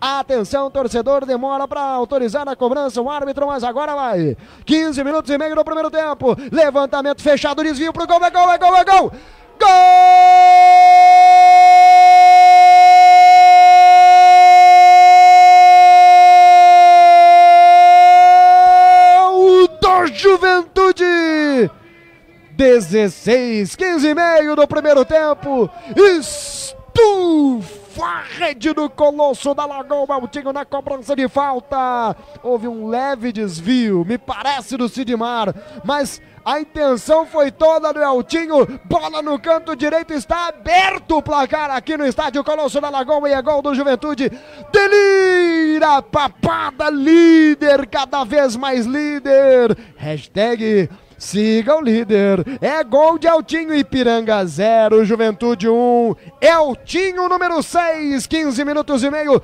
Atenção, torcedor, demora para autorizar a cobrança o árbitro, mas agora vai. 15 minutos e meio no primeiro tempo. Levantamento fechado, desvio pro gol, é gol, é gol, é gol. Gol Juventude! 16, 15 e meio do primeiro tempo. Estufa! Rede do Colosso da Lagoa Altinho na cobrança de falta. Houve um leve desvio, me parece, do Sidmar, mas a intenção foi toda do Eltinho. Bola no canto direito, está aberto o placar aqui no estádio Colosso da Lagoa e é gol do Juventude. Delira, papada, líder, cada vez mais líder. Hashtag Siga o líder. É gol de Eltinho Ipiranga 0, Juventude 1. Um. Eltinho número 6, 15 minutos e meio.